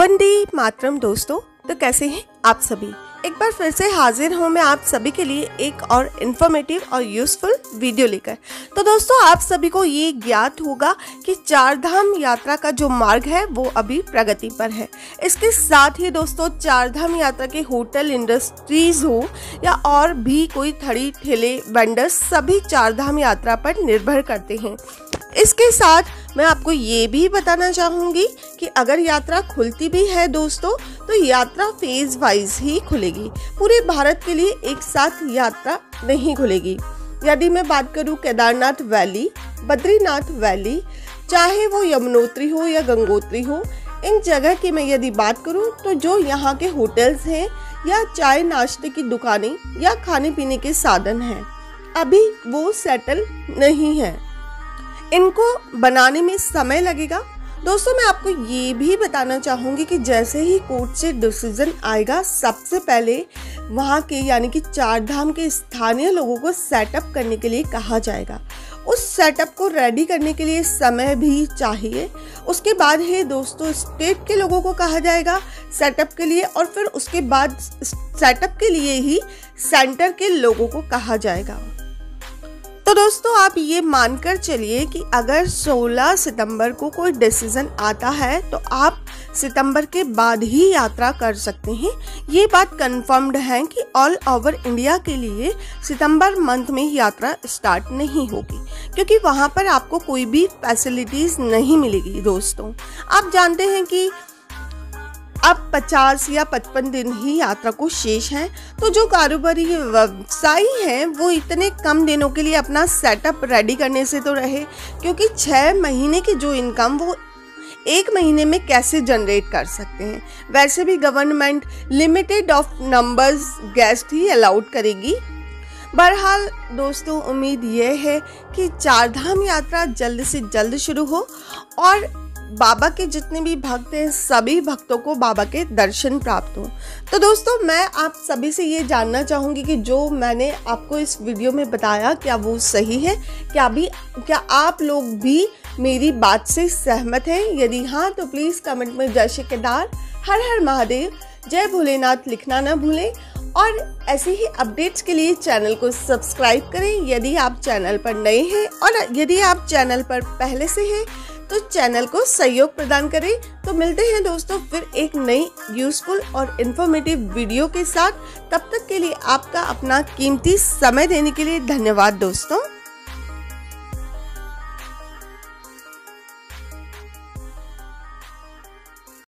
वंदे मातरम दोस्तों तो कैसे हैं आप सभी? एक बार फिर से हाजिर हूँ मैं आप सभी के लिए एक और इन्फॉर्मेटिव और यूजफुल वीडियो लेकर। तो दोस्तों, आप सभी को ये ज्ञात होगा कि चार धाम यात्रा का जो मार्ग है, वो अभी प्रगति पर है। इसके साथ ही दोस्तों चार धाम यात्रा के होटल इंडस्ट्रीज़ हो या और भी कोई थड़ी ठेले वेंडर्स सभी चार धाम यात्रा पर निर्भर करते हैं। इसके साथ मैं आपको ये भी बताना चाहूँगी कि अगर यात्रा खुलती भी है दोस्तों तो यात्रा फ़ेज़ वाइज ही खुलेगी। पूरे भारत के लिए एक साथ यात्रा नहीं खुलेगी। यदि मैं बात करूँ केदारनाथ वैली बद्रीनाथ वैली चाहे वो यमुनोत्री हो या गंगोत्री हो, इन जगह की मैं यदि बात करूँ तो जो यहाँ के होटल्स हैं, या चाय नाश्ते की दुकानें, या खाने पीने के साधन हैं, अभी वो सेटल नहीं है। इनको बनाने में समय लगेगा। दोस्तों, मैं आपको ये भी बताना चाहूँगी कि जैसे ही कोर्ट से डिसीज़न आएगा, सबसे पहले वहाँ के यानी कि चार धाम के स्थानीय लोगों को सेटअप करने के लिए कहा जाएगा। उस सेटअप को रेडी करने के लिए समय भी चाहिए। उसके बाद ही दोस्तों, स्टेट के लोगों को कहा जाएगा सेटअप के लिए और फिर उसके बाद सेटअप के लिए ही सेंटर के लोगों को कहा जाएगा। तो दोस्तों, आप ये मानकर चलिए कि अगर 16 सितंबर को कोई डिसीज़न आता है तो आप सितंबर के बाद ही यात्रा कर सकते हैं। ये बात कंफर्म्ड है कि ऑल ओवर इंडिया के लिए सितंबर मंथ में यात्रा स्टार्ट नहीं होगी, क्योंकि वहाँ पर आपको कोई भी फैसिलिटीज़ नहीं मिलेगी दोस्तों। आप जानते हैं कि अब 50 या 55 दिन ही यात्रा को शेष है। तो जो कारोबारी व्यवसायी हैं, वो इतने कम दिनों के लिए अपना सेटअप रेडी करने से तो रहे, क्योंकि छः महीने की जो इनकम वो एक महीने में कैसे जनरेट कर सकते हैं? वैसे भी government limited of numbers guest he allowed करेगी। बहरहाल, दोस्तों, उम्मीद यह है कि चारधाम यात्रा जल्द से जल्द शुरू हो और बाबा के जितने भी भक्त हैं, सभी भक्तों को बाबा के दर्शन प्राप्त हो। तो दोस्तों, मैं आप सभी से ये जानना चाहूँगी कि जो मैंने आपको इस वीडियो में बताया, क्या वो सही है? क्या भी, क्या आप लोग भी मेरी बात से सहमत हैं? यदि हाँ तो प्लीज़ कमेंट में जय श्री केदार, हर हर महादेव, जय भोलेनाथ लिखना ना भूलें। और ऐसे ही अपडेट्स के लिए चैनल को सब्सक्राइब करें। यदि आप चैनल पर नए हैं और यदि आप चैनल पर पहले से हैं तो चैनल को सहयोग प्रदान करें। तो मिलते हैं दोस्तों फिर एक नई यूजफुल और इन्फॉर्मेटिव वीडियो के साथ। तब तक के लिए आपका अपना कीमती समय देने के लिए धन्यवाद दोस्तों।